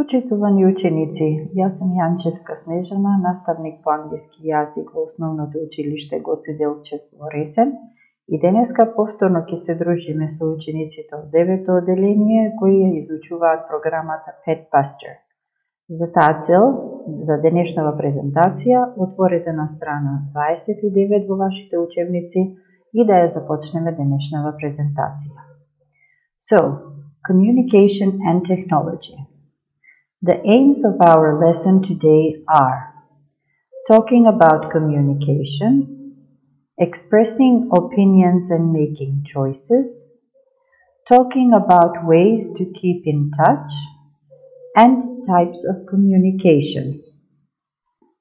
Почитувани ученици, јас сум Јанчевска Снежана, наставник по англиски јазик во основното училиште Гоце Делчев во Ресен и денеска повторно ќе се дружиме со учениците од девето одделение кои ја изучуваат програмата Pet Pasture. За таа цел, за денешнава презентација, отворете на страна 29 во вашите учебници и да ја започнеме денешнава презентација. So, communication and technology. The aims of our lesson today are talking about communication, expressing opinions and making choices, talking about ways to keep in touch, and types of communication.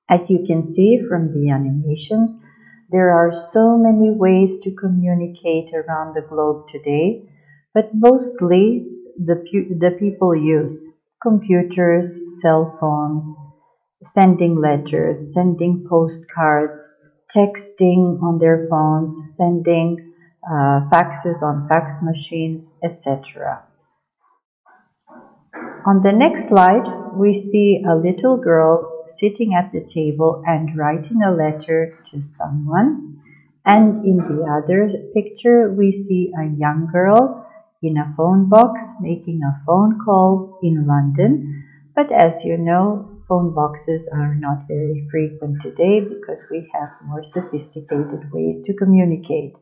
As you can see from the animations, there are so many ways to communicate around the globe today, but mostly the, the people use computers, cell phones, sending letters, sending postcards, texting on their phones, sending uh, faxes on fax machines, etc. On the next slide, we see a little girl sitting at the table and writing a letter to someone. And in the other picture, we see a young girl in a phone box making a phone call in London. But as you know, phone boxes are not very frequent today because we have more sophisticated ways to communicate.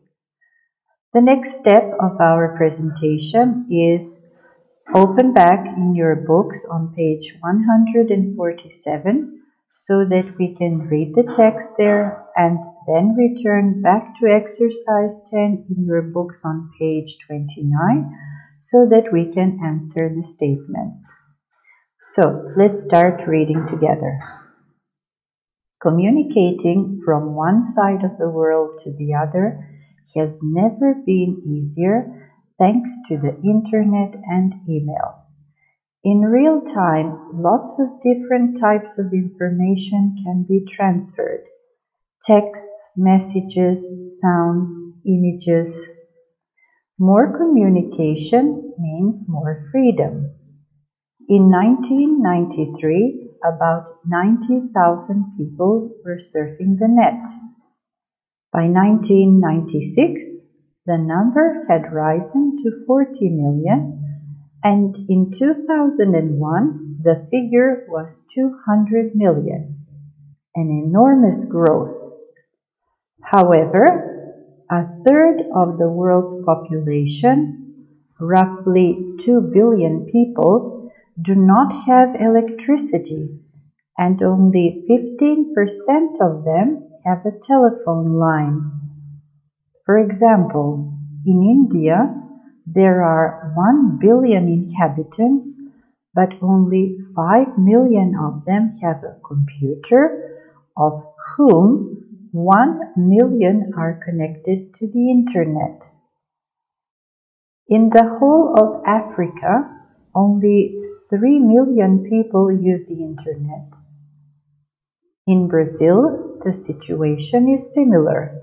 The next step of our presentation is open back in your books on page 147 so that we can read the text there and then return back to exercise 10 in your books on page 29 so that we can answer the statements. So let's start reading together. Communicating from one side of the world to the other has never been easier thanks to the internet and email. In real time, lots of different types of information can be transferred texts, messages, sounds, images. More communication means more freedom. In 1993, about 90,000 people were surfing the net. By 1996, the number had risen to 40 million, and in 2001, the figure was 200 million, an enormous growth. However, a third of the world's population, roughly 2 billion people, do not have electricity, and only 15% of them have a telephone line. For example, in India, there are 1 billion inhabitants, but only 5 million of them have a computer, of whom 1 million are connected to the internet. In the whole of Africa, only 3 million people use the internet. In Brazil, the situation is similar.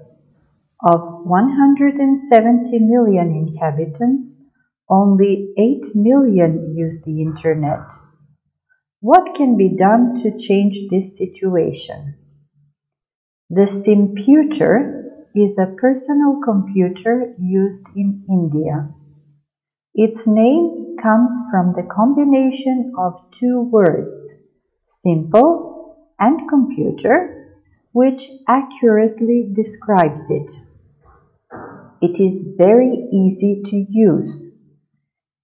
Of 170 million inhabitants, only 8 million use the internet. What can be done to change this situation? The Simputer is a personal computer used in India. Its name comes from the combination of two words, simple and computer, which accurately describes it. It is very easy to use.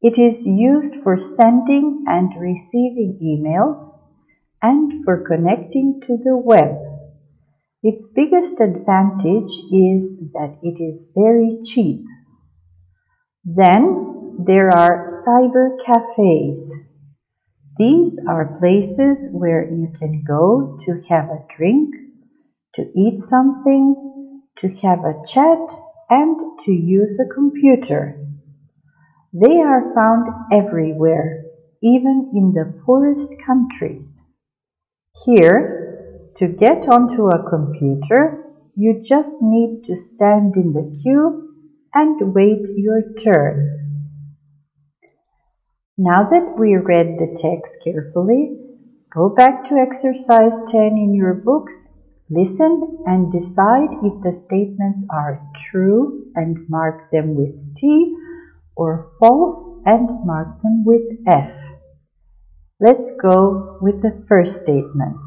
It is used for sending and receiving emails and for connecting to the web. Its biggest advantage is that it is very cheap. Then there are cyber cafes. These are places where you can go to have a drink, to eat something, to have a chat, and to use a computer. They are found everywhere, even in the poorest countries. Here, to get onto a computer, you just need to stand in the queue and wait your turn. Now that we read the text carefully, go back to exercise 10 in your books, listen and decide if the statements are true and mark them with T or false and mark them with F. Let's go with the first statement.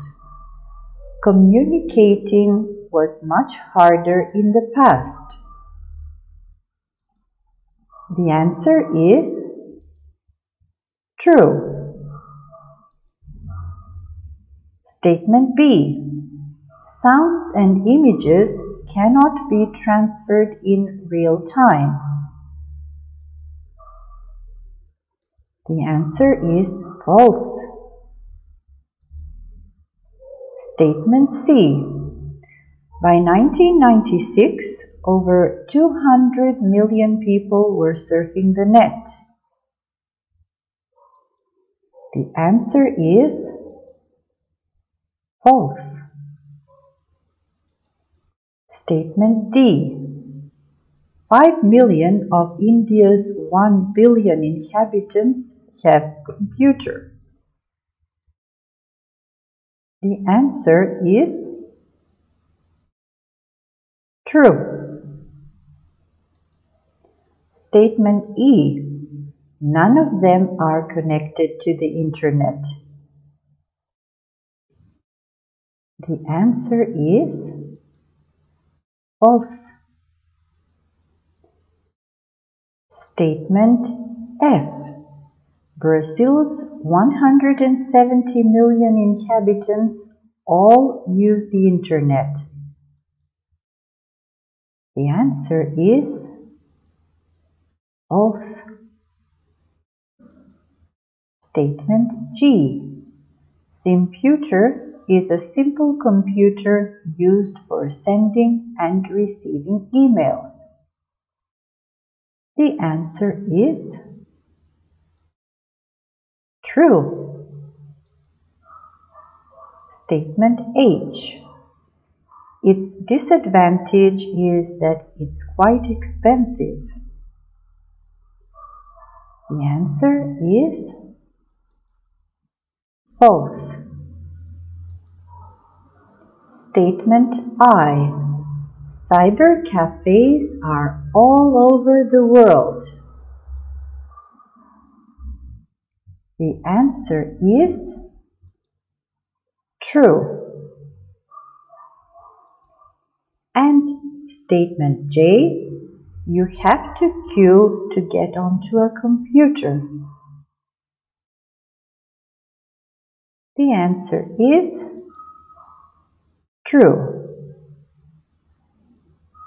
Communicating was much harder in the past. The answer is true. Statement B. Sounds and images cannot be transferred in real time. The answer is false. Statement C. By 1996, over 200 million people were surfing the net. The answer is false. Statement D. 5 million of India's 1 billion inhabitants have computer. The answer is true. Statement E. None of them are connected to the internet. The answer is false. Statement F. Brazil's 170 million inhabitants all use the internet. The answer is false. Statement G. Simputer is a simple computer used for sending and receiving emails. The answer is true. Statement H. Its disadvantage is that it's quite expensive. The answer is false. Statement I. Cyber cafes are all over the world. The answer is true. And statement J, you have to queue to get onto a computer. The answer is true.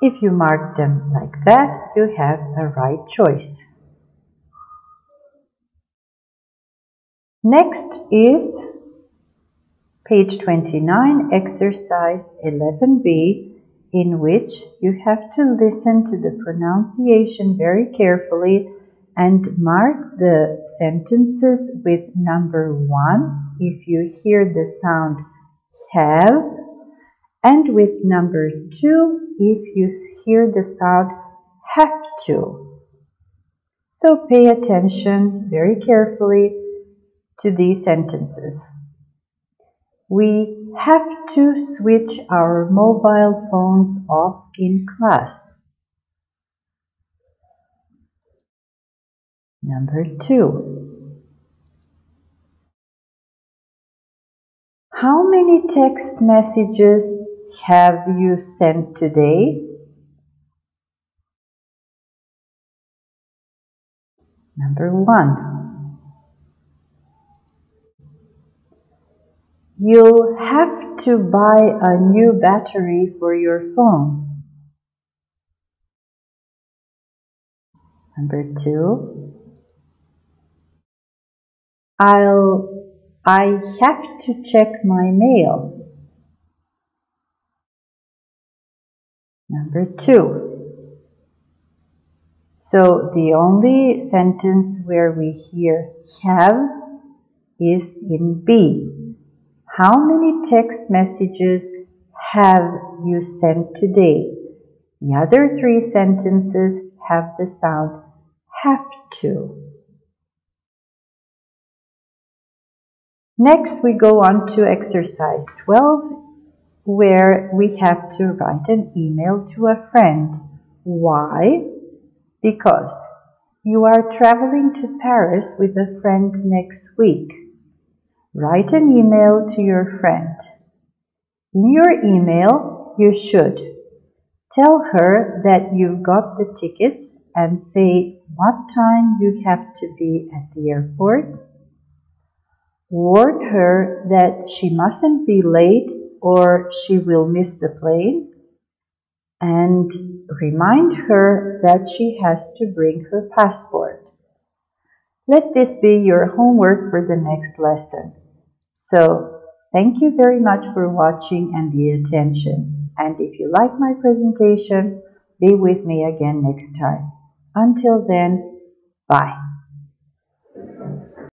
If you mark them like that, you have a right choice. Next is page 29, exercise 11b, in which you have to listen to the pronunciation very carefully and mark the sentences with number 1 if you hear the sound have and with number 2 if you hear the sound have to. So pay attention very carefully to these sentences. We have to switch our mobile phones off in class. Number two. How many text messages have you sent today? Number one. You'll have to buy a new battery for your phone. Number two. I'll I have to check my mail. Number two. So the only sentence where we hear have is in B. How many text messages have you sent today? The other three sentences have the sound have to. Next, we go on to exercise 12, where we have to write an email to a friend. Why? Because you are traveling to Paris with a friend next week. Write an email to your friend. In your email, you should tell her that you've got the tickets and say what time you have to be at the airport warn her that she mustn't be late or she will miss the plane, and remind her that she has to bring her passport. Let this be your homework for the next lesson. So, thank you very much for watching and the attention. And if you like my presentation, be with me again next time. Until then, bye.